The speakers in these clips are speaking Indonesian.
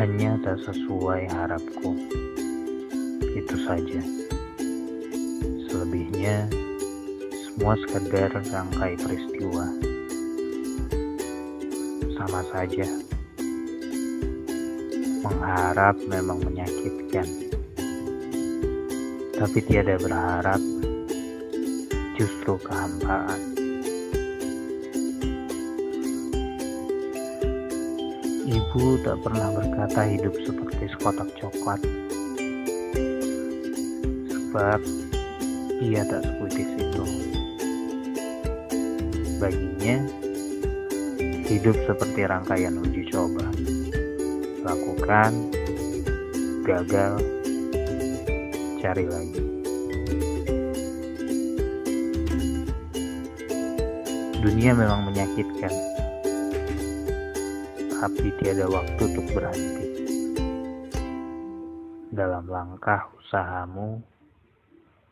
hanya tak sesuai harapku. Itu saja. Selebihnya, semua sekedar rangkai peristiwa. Sama saja. Mengharap memang menyakitkan. Tapi tiada berharap justru kehampaan. Ibu tak pernah berkata hidup seperti sekotak coklat. Sebab ia tak sepuitis itu. Baginya, hidup seperti rangkaian uji coba. Lakukan, gagal, cari lagi. Dunia memang menyakitkan tapi tiada waktu untuk berhenti. Dalam langkah usahamu,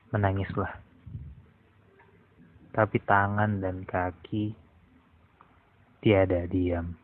menangislah. Tapi tangan dan kaki tiada diam.